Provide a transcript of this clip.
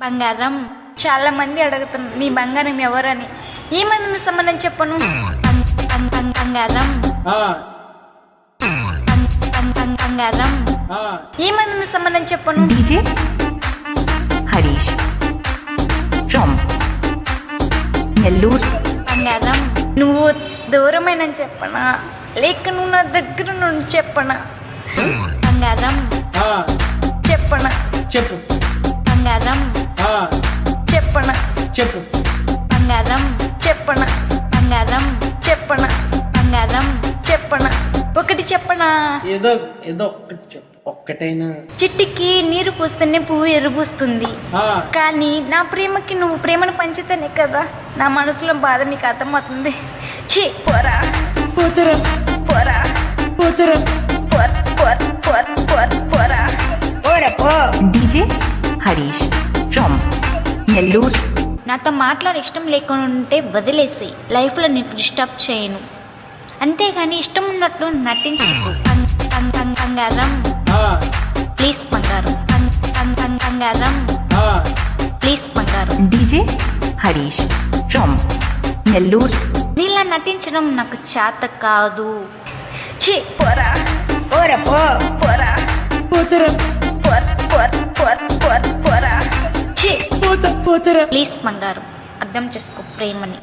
బంగారం చాలా మంది అడుగుతున్నారు నీ బంగారం ఎవరని. ఏమన్నా సంబంధం చెప్పను. బంగారం. బంగారం. సంబంధం చెప్పను. DJ Harish from Nellore బంగారం. నువ్వు దూరమైన చెప్పనా? లేక నువ్వు నా దగ్గర నుండి చెప్పనా? బంగారం. ఆ, చెప్పనా? చెప్పు. బంగారం. చెప్పనా? చెప్పు. బంగారం చెప్పన? బంగారం చెప్పన? బంగారం చెప్పన? ఒకటి చెప్పనా? ఏదో ఏదో ఒక్కటి చెప్పు. ఒక్కటైనా. చిట్టికి నీరు పూస్తేనే పువ్వు ఎరుపుస్తుంది ఆ, కానీ నా ప్రేమకి నువ్వు ప్రేమను పంచితేనే కదా? నా మనసులో బాధ నీకు అర్థమవుతుంది. ఛీ పోరా. పోతారా? పోరా. పోతారా? పోర్ పోర్ పోర్ పోర్ పోరా. DJ Harish from Nellore నాతో మాట్లాడే ఇష్టం లేకుండా ఉంటే వదిలేసి లైఫ్లో నీకు డిస్టర్బ్ చేయను. అంతేగాని ఇష్టం ఉన్నట్లు బంగారం ఆ, ప్లీజ్ బంగారం. ఆ. ప్లీజ్ బంగారం. DJ Harish from Nellore నీలా నటించడం నాకు చేత కాదు. ఛీ. పోరా. పోరా పో. పోరా. పోతారా. ప్లీజ్ బంగారం అర్థం చేసుకో ప్రేమని.